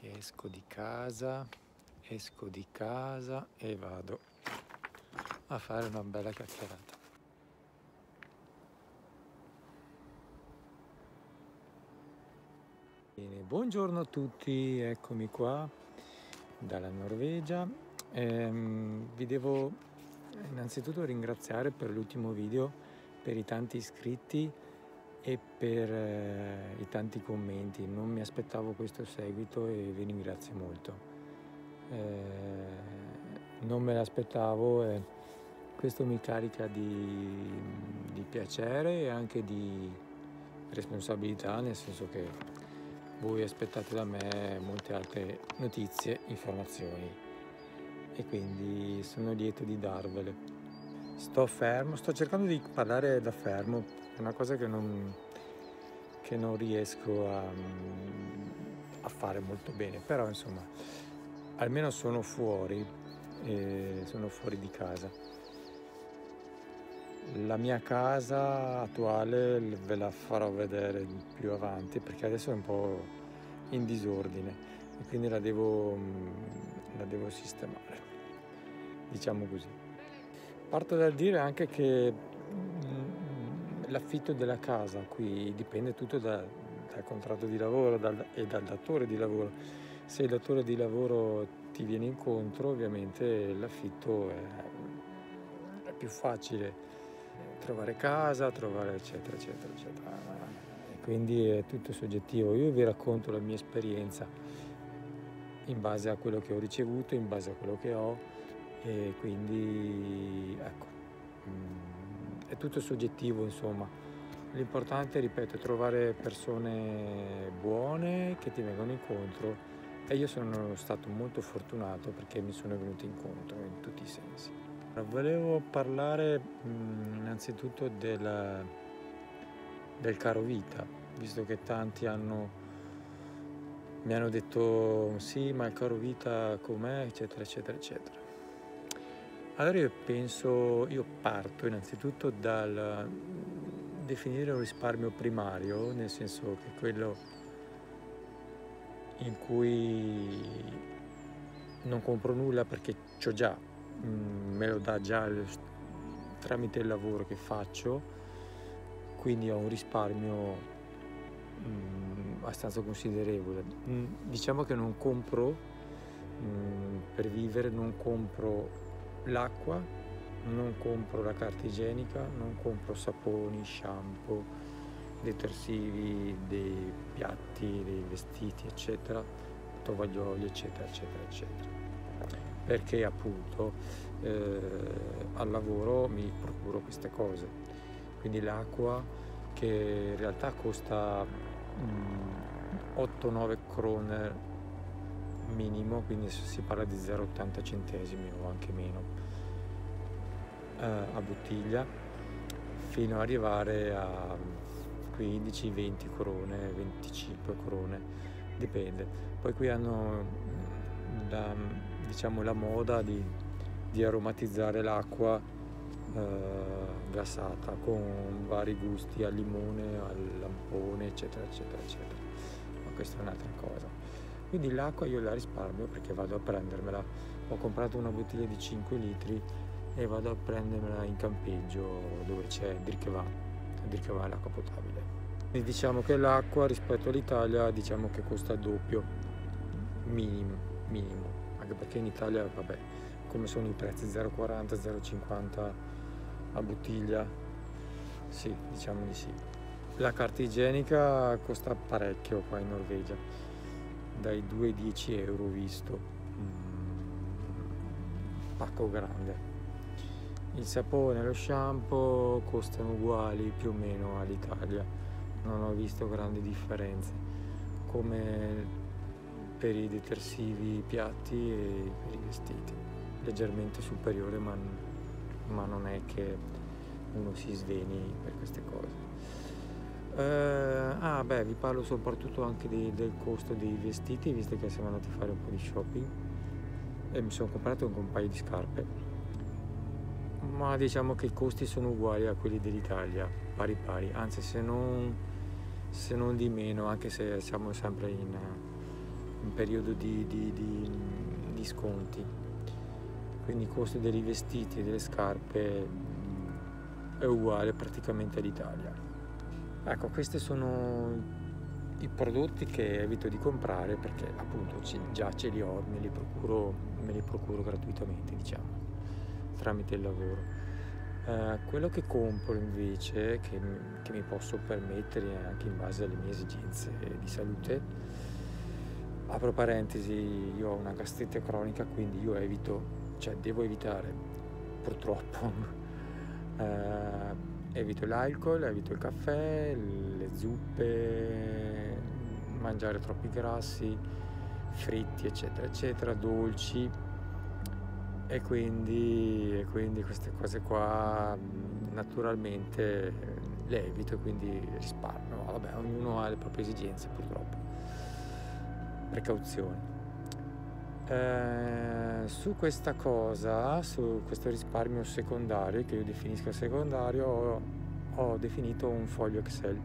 che esco di casa, esco di casa e vado a fare una bella chiacchierata. Bene, buongiorno a tutti, eccomi qua dalla Norvegia. Ehm, vi devo innanzitutto ringraziare per l'ultimo video, per i tanti iscritti e per eh, i tanti commenti. Non mi aspettavo questo seguito e vi ringrazio molto. Eh, non me l'aspettavo e questo mi carica di, di piacere e anche di responsabilità, nel senso che voi aspettate da me molte altre notizie, informazioni e quindi sono lieto di darvele. Sto fermo, sto cercando di parlare da fermo, è una cosa che non, che non riesco a, a, fare molto bene, però insomma almeno sono fuori, sono fuori di casa. La mia casa attuale ve la farò vedere più avanti perché adesso è un po' in disordine e quindi la devo, la devo sistemare, diciamo così. Parto dal dire anche che l'affitto della casa qui dipende tutto da, dal contratto di lavoro dal, e dal datore di lavoro. Se il datore di lavoro ti viene incontro, ovviamente l'affitto è, è più facile trovare casa, trovare eccetera, eccetera, eccetera. Quindi è tutto soggettivo. Io vi racconto la mia esperienza in base a quello che ho ricevuto, in base a quello che ho e quindi ecco, mm, è tutto soggettivo insomma. L'importante, ripeto, è trovare persone buone che ti vengono incontro e io sono stato molto fortunato perché mi sono venuto incontro in tutti i sensi. Volevo parlare mm, innanzitutto del, del caro vita, visto che tanti hanno mi hanno detto sì ma il caro vita com'è eccetera eccetera eccetera allora io penso, io parto innanzitutto dal definire un risparmio primario, nel senso che quello in cui non compro nulla perché c'ho già, mm, me lo dà già tramite il lavoro che faccio, quindi ho un risparmio mm, abbastanza considerevole. Mm, diciamo che non compro per vivere, non compro l'acqua, non compro la carta igienica, non compro saponi, shampoo, detersivi, dei piatti, dei vestiti, eccetera, tovaglioli, eccetera, eccetera, eccetera. Perché appunto eh, al lavoro mi procuro queste cose. Quindi l'acqua che in realtà costa mm, 8-9 kroner minimo, quindi si parla di 0,80 centesimi o anche meno eh, a bottiglia, fino ad arrivare a 15-20 corone, 25 corone, dipende. Poi qui hanno mm, la, diciamo, la moda di, di aromatizzare l'acqua eh, gassata con vari gusti al limone, al lampone, eccetera, eccetera, eccetera. Ma questa è un'altra cosa. Quindi l'acqua io la risparmio perché vado a prendermela. Ho comprato una bottiglia di 5 litri e vado a prendermela in campeggio dove c'è Dirkeva, Dirkeva è l'acqua potabile. E diciamo che l'acqua rispetto all'Italia diciamo che costa doppio, minimo, minimo, anche perché in Italia vabbè come sono i prezzi 0,40, 0,50 a bottiglia, sì diciamo di sì. La carta igienica costa parecchio qua in Norvegia dai 2-10 euro visto. Mm, pacco grande. Il sapone e lo shampoo costano uguali più o meno all'Italia. Non ho visto grandi differenze come per i detersivi piatti e per i vestiti. Leggermente superiore ma, ma non è che uno si sveni per queste cose eh, ah beh, vi parlo soprattutto anche di, del costo dei vestiti, visto che siamo andati a fare un po' di shopping e mi sono comprato anche un paio di scarpe. Ma diciamo che i costi sono uguali a quelli dell'Italia, pari pari, anzi se non, se non di meno, anche se siamo sempre in, in periodo di, di, di, di sconti. Quindi il costo dei vestiti e delle scarpe è uguale praticamente all'Italia. Ecco, questi sono i prodotti che evito di comprare perché appunto già ce li ho, me li procuro, me li procuro gratuitamente, diciamo, tramite il lavoro. Eh, quello che compro invece, che, che, mi posso permettere anche in base alle mie esigenze di salute, apro parentesi, io ho una gastrite cronica, quindi io evito, cioè devo evitare purtroppo, eh, evito l'alcol, evito il caffè, le zuppe, mangiare troppi grassi, fritti, eccetera, eccetera, dolci e quindi, e quindi queste cose qua naturalmente le evito e quindi risparmio. Vabbè, ognuno ha le proprie esigenze purtroppo. Precauzioni. Eh, su questa cosa, su questo risparmio secondario, che io definisco secondario, ho, ho definito un foglio Excel,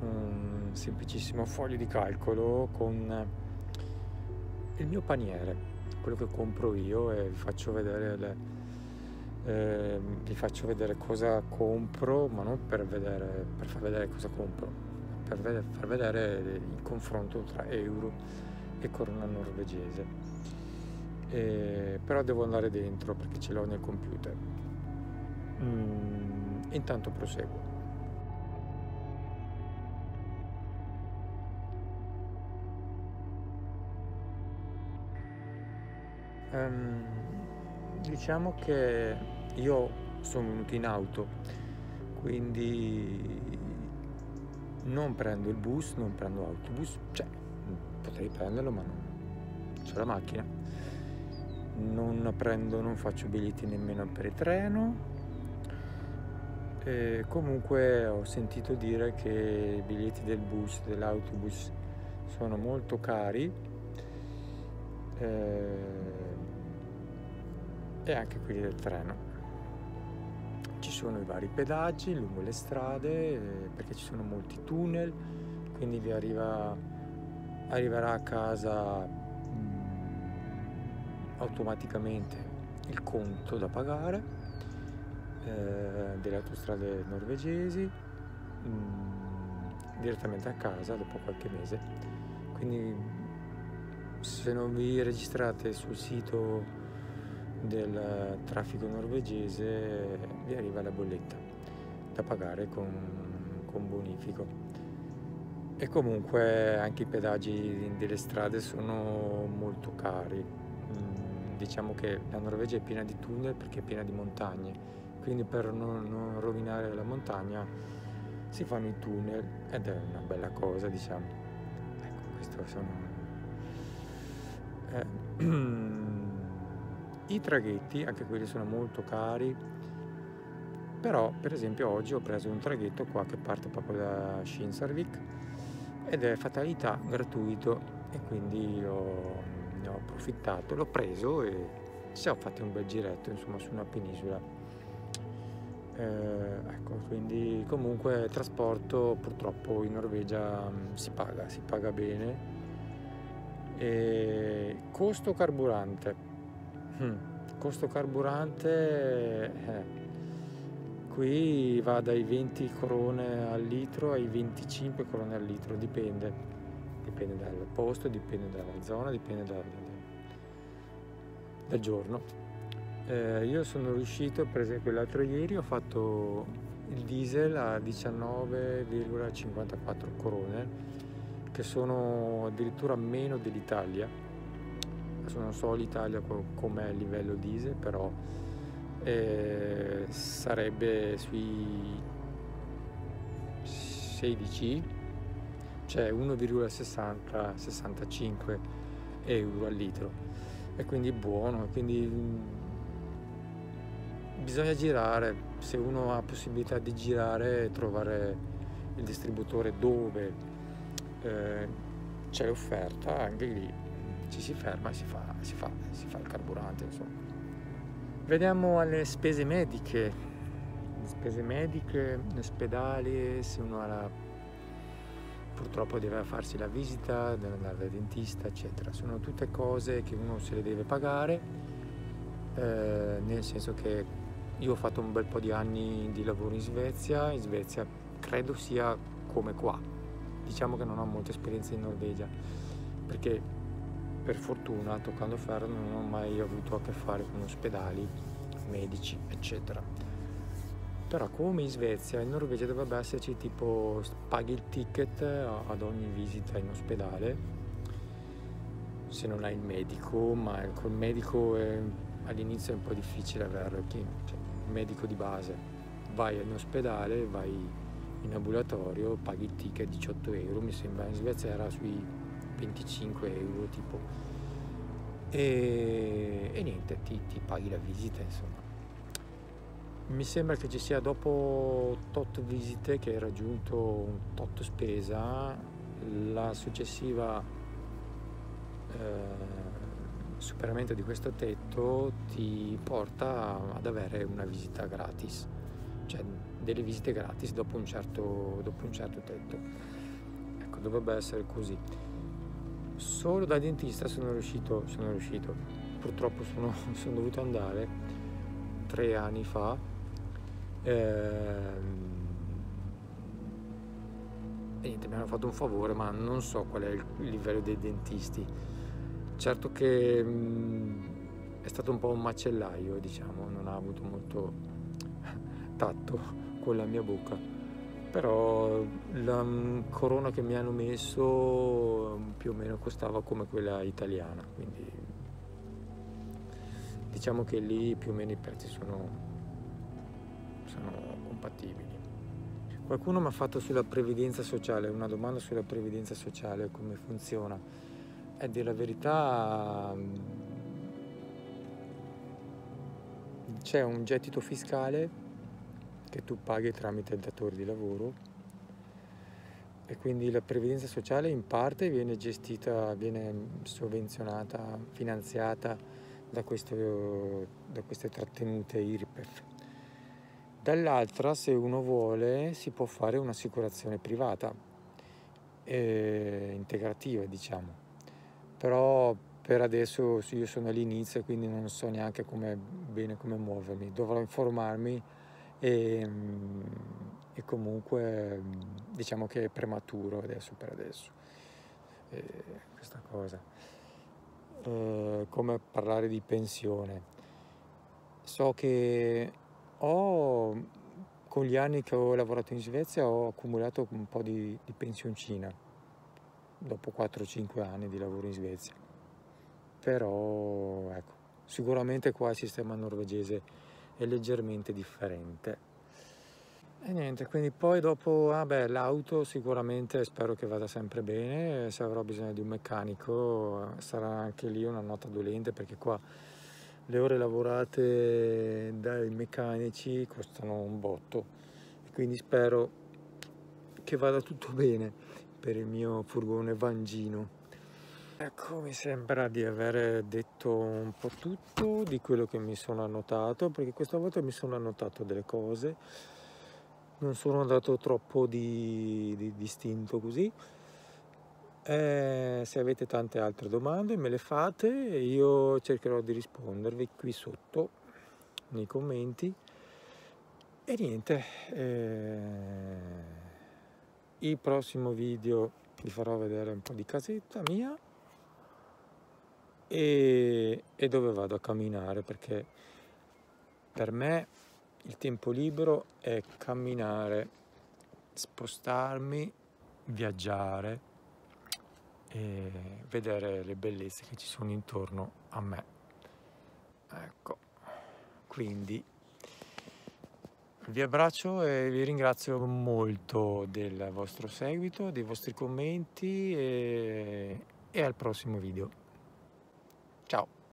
un semplicissimo foglio di calcolo con il mio paniere quello che compro io e vi faccio vedere, le, eh, vi faccio vedere cosa compro, ma non per, vedere, per far vedere cosa compro, per vedere, far vedere il confronto tra euro e corona norvegese. E, però devo andare dentro perché ce l'ho nel computer. Mm, intanto proseguo. Um, diciamo che io sono venuto in auto, quindi non prendo il bus, non prendo autobus, cioè potrei prenderlo ma non c'è la macchina. Non prendo, non faccio biglietti nemmeno per il treno. E comunque ho sentito dire che i biglietti del bus, dell'autobus sono molto cari. E anche quelli del treno. Ci sono i vari pedaggi lungo le strade eh, perché ci sono molti tunnel, quindi vi arriva, arriverà a casa mm, automaticamente il conto da pagare eh, delle autostrade norvegesi mh, mm, direttamente a casa dopo qualche mese. Quindi se non vi registrate sul sito del traffico norvegese vi arriva la bolletta da pagare con, con bonifico e comunque anche i pedaggi delle strade sono molto cari. Mm, diciamo che la Norvegia è piena di tunnel perché è piena di montagne. Quindi per non, non rovinare la montagna si fanno i tunnel ed è una bella cosa diciamo. Ecco questo sono eh, I traghetti, anche quelli sono molto cari, però per esempio oggi ho preso un traghetto qua che parte proprio da Shinsarvik ed è fatalità gratuito e quindi ho, ne ho approfittato, l'ho preso e ci siamo fatti un bel giretto insomma su una penisola. Eh, ecco, quindi comunque trasporto purtroppo in Norvegia mh, si paga, si paga bene. E costo carburante Hmm. Costo carburante eh, qui va dai 20 corone al litro ai 25 corone al litro, dipende, dipende dal posto, dipende dalla zona, dipende dal, dal giorno. Eh, io sono riuscito, per esempio l'altro ieri ho fatto il diesel a 19,54 corone, che sono addirittura meno dell'Italia adesso non so l'Italia com'è a livello diesel, però eh, sarebbe sui 16, cioè 1,65 euro al litro e quindi buono, quindi mm, bisogna girare, se uno ha possibilità di girare trovare il distributore dove eh, c'è l'offerta, anche lì ci si ferma e si fa, si fa, si fa il carburante, insomma. Vediamo alle spese mediche. Le spese mediche in ospedale, se uno ha la, purtroppo deve farsi la visita, deve andare dal dentista, eccetera. Sono tutte cose che uno se le deve pagare, eh, nel senso che io ho fatto un bel po' di anni di lavoro in Svezia, in Svezia credo sia come qua, diciamo che non ho molta esperienza in Norvegia, perché per fortuna, toccando ferro, non ho mai avuto a che fare con ospedali, medici, eccetera. Però come in Svezia, in Norvegia dovrebbe esserci tipo paghi il ticket ad ogni visita in ospedale, se non hai il medico, ma col medico è, all'inizio è un po' difficile averlo, cioè, il medico di base. Vai in ospedale, vai in ambulatorio, paghi il ticket 18 euro, mi sembra in Svezia era sui 25 euro tipo. E, e niente ti, ti, paghi la visita insomma. Mi sembra che ci sia dopo tot visite che hai raggiunto un tot spesa la successiva eh, superamento di questo tetto ti porta ad avere una visita gratis. Cioè delle visite gratis dopo un certo, dopo un certo tetto. Ecco dovrebbe essere così solo da dentista sono riuscito, sono riuscito. purtroppo sono, sono dovuto andare tre anni fa. Ehm, e niente, mi hanno fatto un favore ma non so qual è il livello dei dentisti. Certo che mm, è stato un po' un macellaio diciamo non ha avuto molto tatto con la mia bocca però la corona che mi hanno messo più o meno costava come quella italiana, quindi diciamo che lì più o meno i prezzi sono, sono compatibili. Qualcuno mi ha fatto sulla previdenza sociale, una domanda sulla previdenza sociale, come funziona. E dire la verità c'è un gettito fiscale che tu paghi tramite il datore di lavoro. E quindi la previdenza sociale in parte viene gestita, viene sovvenzionata, finanziata da, questo, da queste trattenute IRPEF. Dall'altra, se uno vuole, si può fare un'assicurazione privata, eh, integrativa diciamo, però per adesso io sono all'inizio e quindi non so neanche come, bene come muovermi, dovrò informarmi e, ehm, e comunque diciamo che è prematuro adesso per adesso e questa cosa. Eh, come parlare di pensione. So che ho, con gli anni che ho lavorato in Svezia, ho accumulato un po' di, di pensioncina dopo 4-5 anni di lavoro in Svezia. Però ecco, sicuramente qua il sistema norvegese è leggermente differente. E niente, quindi poi dopo, ah beh, l'auto sicuramente spero che vada sempre bene, se avrò bisogno di un meccanico sarà anche lì una nota dolente perché qua le ore lavorate dai meccanici costano un botto e quindi spero che vada tutto bene per il mio furgone Vangino. Ecco, mi sembra di aver detto un po' tutto di quello che mi sono annotato, perché questa volta mi sono annotato delle cose, non sono andato troppo di, di distinto così. Eh, se avete tante altre domande me le fate e io cercherò di rispondervi qui sotto nei commenti. E niente, eh, il prossimo video vi farò vedere un po' di casetta mia e, e dove vado a camminare perché per me il tempo libero è camminare, spostarmi, viaggiare e vedere le bellezze che ci sono intorno a me. Ecco, quindi vi abbraccio e vi ringrazio molto del vostro seguito, dei vostri commenti e, e al prossimo video.